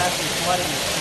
that's required.